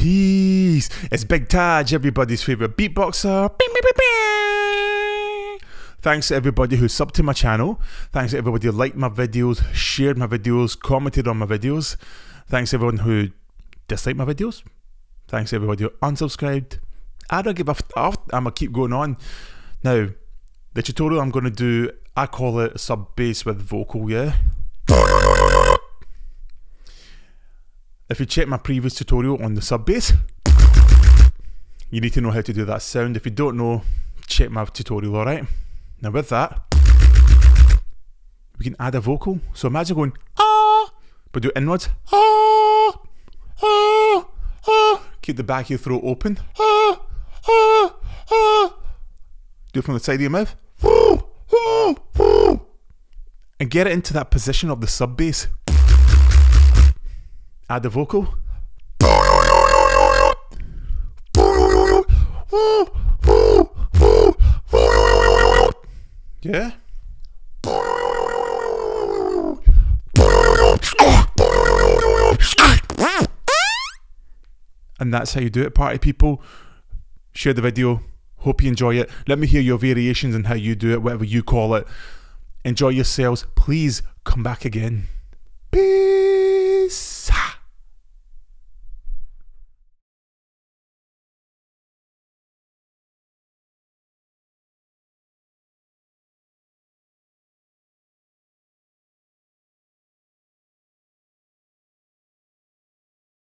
Peace. It's Bigg Taj, everybody's favourite beatboxer. Thanks to everybody who subbed to my channel. Thanks to everybody who liked my videos, shared my videos, commented on my videos. Thanks to everyone who disliked my videos. Thanks to everybody who unsubscribed. I don't give a f- I'm gonna keep going on. Now, the tutorial I'm gonna do, I call it sub bass with vocal, yeah? If you check my previous tutorial on the sub bass, you need to know how to do that sound. If you don't know, check my tutorial, alright? Now with that, we can add a vocal. So imagine going ah, but do inwards. Ah, ah, ah. Keep the back of your throat open. Ah, ah, ah. Do it from the side of your mouth. And get it into that position of the sub bass. Add the vocal. Yeah. And that's how you do it, party people. Share the video. Hope you enjoy it. Let me hear your variations and how you do it, whatever you call it. Enjoy yourselves. Please come back again.